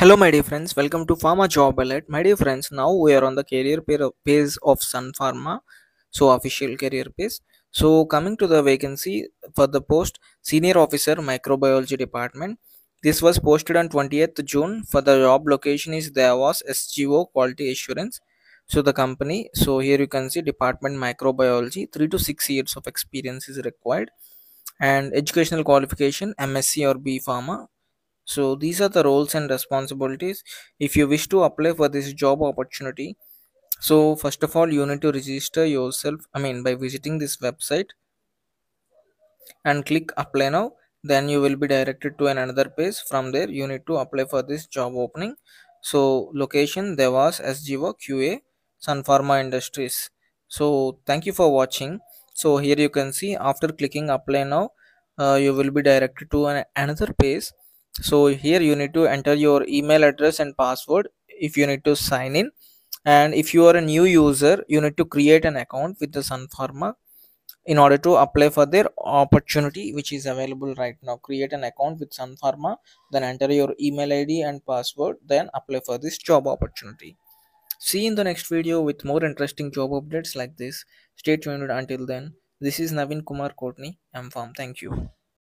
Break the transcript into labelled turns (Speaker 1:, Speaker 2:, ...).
Speaker 1: Hello, my dear friends. Welcome to Pharma Job Alert. My dear friends, now we are on the career pa- page of Sun Pharma, so official career page. So, coming to the vacancy for the post Senior Officer Microbiology Department. This was posted on 20th June. For the job location is there was SGO Quality Assurance. So the company. So here you can see Department Microbiology. Three to six years of experience is required, and educational qualification MSc or B Pharma so these are the roles and responsibilities. If you wish to apply for this job opportunity so first of all you need to register yourself i mean by visiting this website and click apply now. Then you will be directed to another page from there you need to apply for this job opening. So location dewas sgo qa sun pharma industries. So thank you for watching. So here you can see after clicking apply now uh, you will be directed to an, another page so here you need to enter your email address and password if you need to sign in. And if you are a new user you need to create an account with the sun pharma in order to apply for their opportunity which is available right now. Create an account with sun pharma then enter your email id and password then apply for this job opportunity. See you in the next video with more interesting job updates like this. Stay tuned until then. This is navin kumar courtney i'm farm thank you